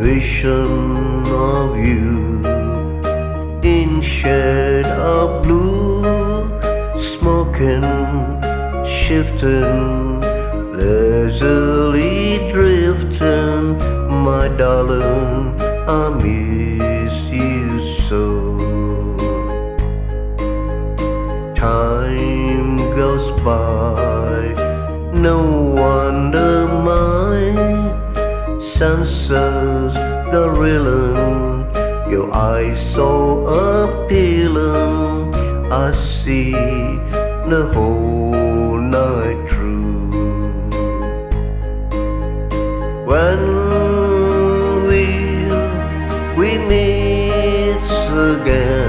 vision of you in shade of blue, smoking, shifting, lazily drifting, my darling, I miss you so. Time goes by, no wonder senses go reeling. Your eyes so appealing, I see the whole night through. When will we meet again?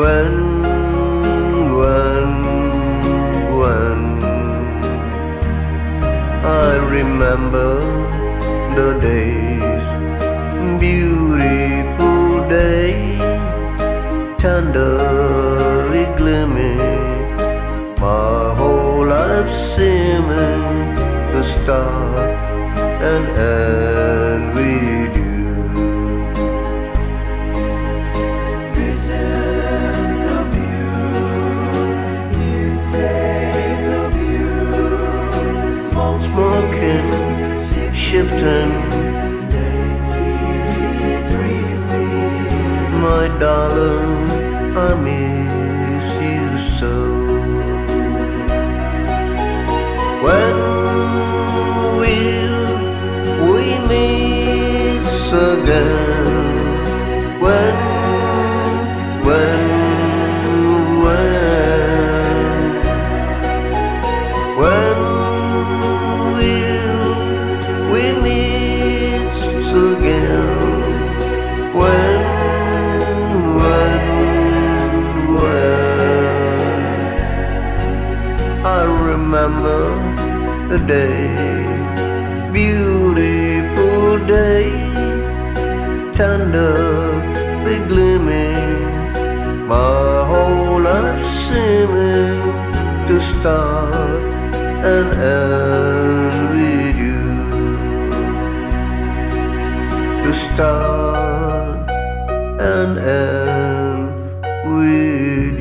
When, when, when I remember the days, beautiful days, tenderly gleaming, my whole life seeming to start and end darling, I miss you so. When will we meet again? When, when, when, when remember the day, beautiful day, tenderly gleaming, my whole life seeming to start and end with you. To start and end with